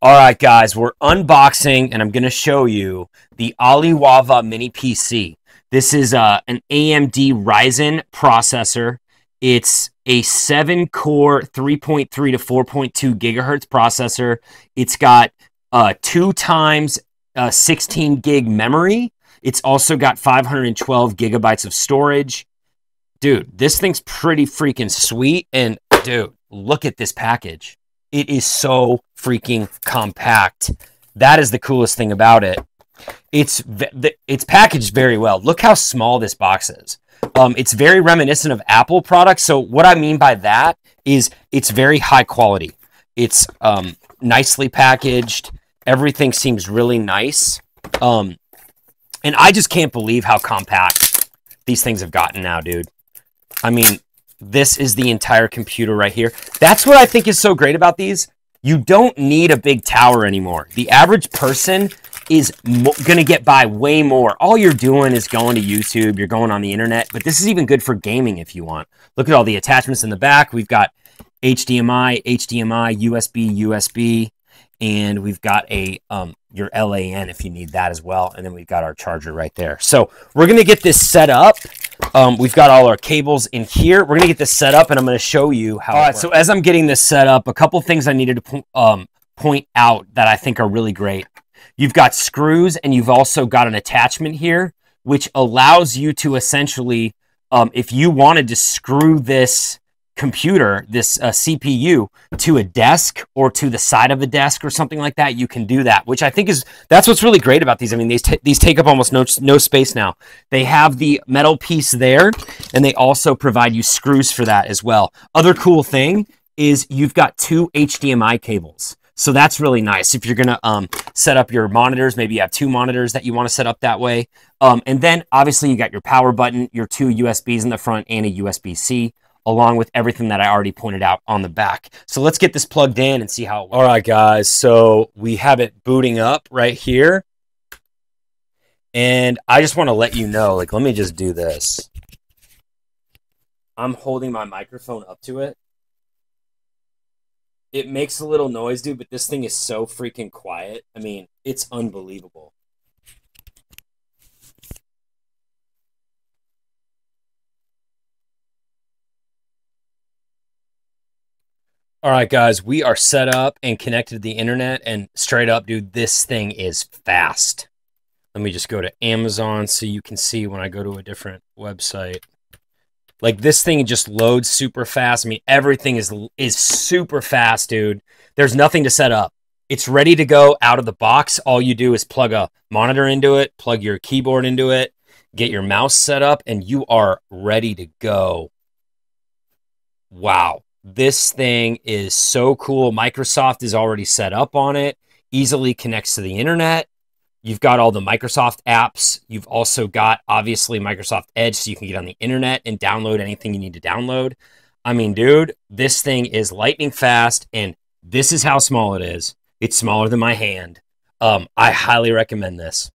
All right, guys, we're unboxing and I'm going to show you the ALLIWAVA Mini PC. This is uh, an AMD Ryzen processor. It's a 7 core 3.3 to 4.2 gigahertz processor. It's got uh, two times uh, 16 gig memory. It's also got 512 gigabytes of storage. Dude, this thing's pretty freaking sweet. And dude, look at this package. It is so freaking compact. That is the coolest thing about it. It's it's packaged very well. Look how small this box is. Um, it's very reminiscent of Apple products. So what I mean by that is it's very high quality. It's um, nicely packaged. Everything seems really nice. Um, and I just can't believe how compact these things have gotten now, dude. I mean, this is the entire computer right here. That's what I think is so great about these. You don't need a big tower anymore. The average person is going to get by way more. All you're doing is going to YouTube, you're going on the internet, but this is even good for gaming if you want. Look at all the attachments in the back. We've got HDMI, HDMI, USB, USB, and we've got a um, your LAN if you need that as well. And then we've got our charger right there. So we're going to get this set up. Um, we've got all our cables in here. We're going to get this set up and I'm going to show you how. All right. So as I'm getting this set up, a couple things I needed to po um, point out that I think are really great. You've got screws and you've also got an attachment here, which allows you to essentially, um, if you wanted to screw this computer, this uh, CPU, to a desk or to the side of a desk or something like that, you can do that, which I think is that's what's really great about these. I mean, these these take up almost no no space now. They have the metal piece there, and they also provide you screws for that as well. Other cool thing is you've got two HDMI cables. So that's really nice. If you're going to um, set up your monitors, maybe you have two monitors that you want to set up that way. Um, and then obviously you got your power button, your two USBs in the front and a USB-C along with everything that I already pointed out on the back. So let's get this plugged in and see how All right, guys. So we have it booting up right here. And I just want to let you know, like, let me just do this. I'm holding my microphone up to it. It makes a little noise, dude, but this thing is so freaking quiet. I mean, it's unbelievable. All right, guys, we are set up and connected to the internet. And straight up, dude, this thing is fast. Let me just go to Amazon so you can see when I go to a different website. Like this thing just loads super fast. I mean, everything is is super fast, dude. There's nothing to set up. It's ready to go out of the box. All you do is plug a monitor into it, plug your keyboard into it, get your mouse set up, and you are ready to go. Wow. This thing is so cool. Microsoft is already set up on it, easily connects to the internet. You've got all the Microsoft apps. You've also got obviously Microsoft Edge, so you can get on the internet and download anything you need to download. I mean, dude, this thing is lightning fast, and this is how small it is. It's smaller than my hand. Um, I highly recommend this.